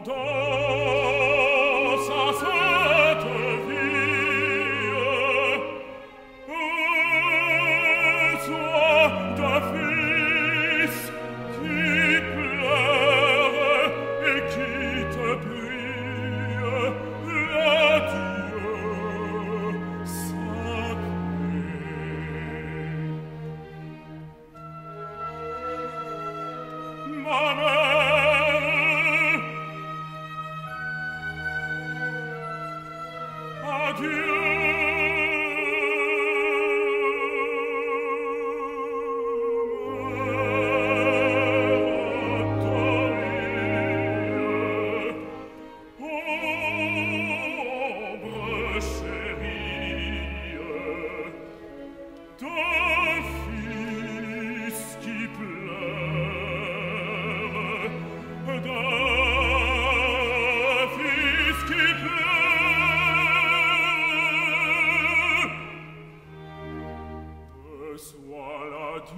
autor dir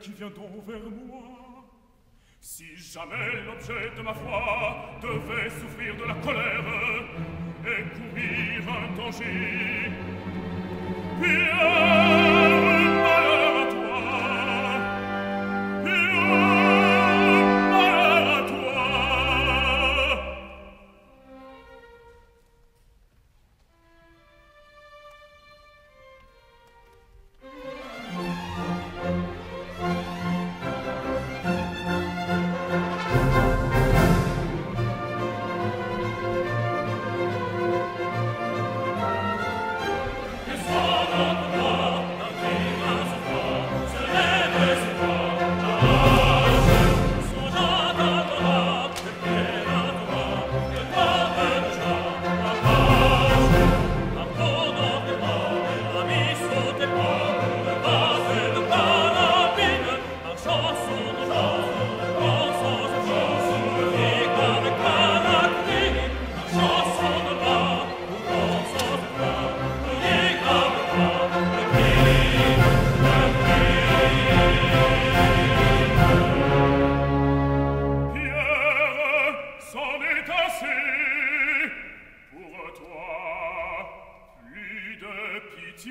qui vient donc vers moi Si jamais l'objet de ma foi devait souffrir de la colère et courir un danger, 接